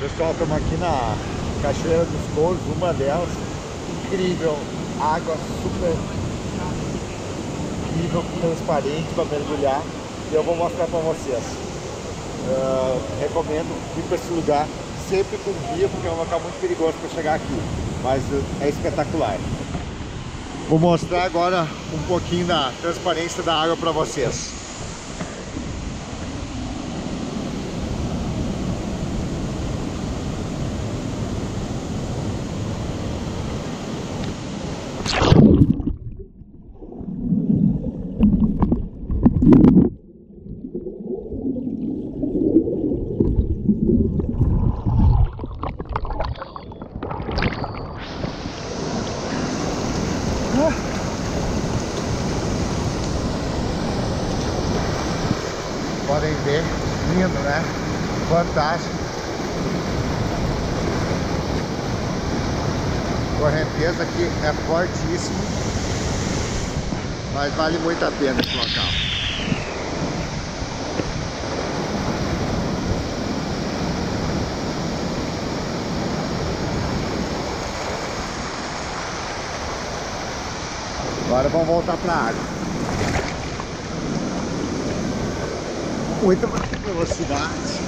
Pessoal, estamos aqui na Cachoeira dos Couros, uma delas. Incrível, água super incrível, transparente para mergulhar. E eu vou mostrar para vocês. Uh, recomendo ir para esse lugar sempre com guia, porque é um local muito perigoso para chegar aqui. Mas uh, é espetacular. Vou mostrar agora um pouquinho da transparência da água para vocês. Podem ver, lindo, né? Fantástico. Correnteza aqui é fortíssimo, mas vale muito a pena esse local. Agora vamos voltar para a água. Muita velocidade.